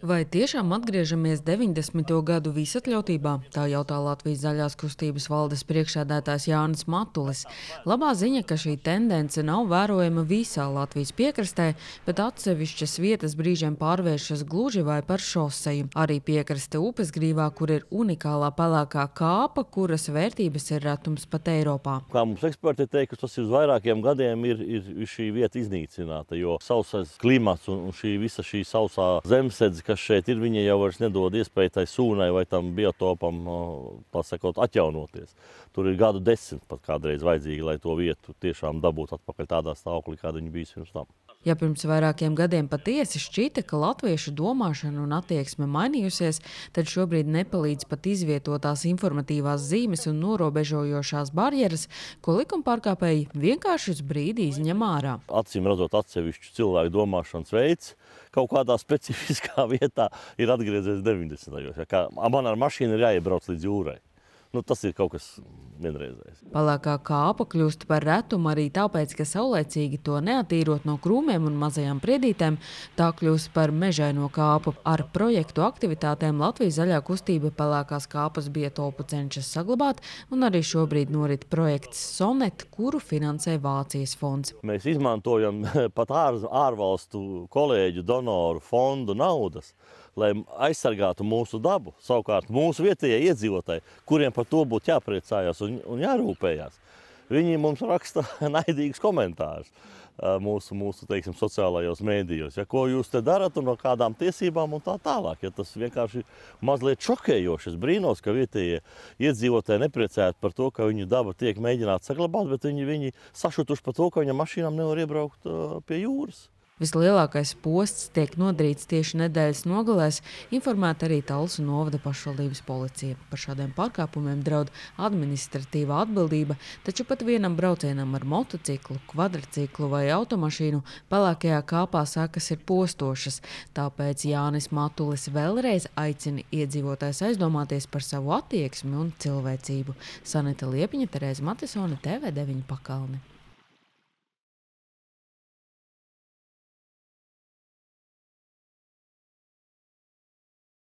Vai tiešām atgriežamies 90. gadu visatļautībā? Tā jautā Latvijas zaļās kustības valdes priekšsēdētājs Jānis Matulis. Labā ziņa, ka šī tendence nav vērojama visā Latvijas piekrastē, bet atsevišķas vietas brīžiem pārvēršas gluži vai par šoseju. Arī piekraste upes grīvā, kur ir unikālā pelēkā kāpa, kuras vērtības ir retums pat Eiropā. Kā mums eksperti teikt, tas ir uz vairākiem gadiem ir, ir šī vieta iznīcināta, jo sausais klimats un šī visa šī sausā zemesēdze, kas šeit ir, viņi jau vairs nedod iespēju tai sūnai vai tam biotopam pasakot, atjaunoties. Tur ir gadu desmit pat kādreiz vajadzīgi, lai to vietu tiešām dabūtu atpakaļ tādā stāvoklī, kāda viņa bijusi pirms tam. Ja pirms vairākiem gadiem patiesi šķita, ka latviešu domāšana un attieksme mainījusies, tad šobrīd nepalīdz pat izvietotās informatīvās zīmes un norobežojošās barjeras, ko likuma pārkāpēji vienkārši uz brīdi izņem ārā. Acīm redzot, atsevišķu cilvēku domāšanas veids kaut kādā specifiskā vietā ir atgriezies 90. gados. Ja, man ar mašīnu ir jāiebrauc līdz jūrai. Nu, tas ir kaut kas vienreizējs. Palākā kāpa kļūst par retumu arī tāpēc, ka saulēcīgi to neatīrot no krūmiem un mazajām priedītēm, tā kļūst par mežaino kāpu. Ar projektu aktivitātēm Latvijas zaļā kustība pelēkās kāpas biotopu cenšas saglabāt, un arī šobrīd norit projekts Sonet, kuru finansē Vācijas fonds. Mēs izmantojam pat ār, ārvalstu kolēģu donoru fondu naudas, lai aizsargātu mūsu dabu. Savukārt mūsu vietējie iedzīvotāji, kuriem par to būtu jāpriecājās un, un jārūpējās, viņi mums raksta naidīgus komentārus mūsu, mūsu teiksim, sociālajos mēdījos. Ja, ko jūs te darat un no kādām tiesībām un tā tālāk. Ja, tas vienkārši mazliet šokējoši. Es brīnos, ka vietējie iedzīvotāji nepriecēti par to, ka viņu daba tiek mēģināta saglabāt, bet viņi, viņi sašutuši par to, ka viņam mašīnām nevar iebraukt pie jūras. Vislielākais posts tiek nodarīts tieši nedēļas nogalēs, informēta arī Talsu novada pašvaldības policija. Par šādiem pārkāpumiem draud administratīvā atbildība, taču pat vienam braucienam ar motociklu, kvadrciklu vai automašīnu pelēkajā kāpā sakas ir postošas. Tāpēc Jānis Matulis vēlreiz aicina iedzīvotājs aizdomāties par savu attieksmi un cilvēcību. Sanita Liepiņa, Terēza Matisone, TV9 pakalni.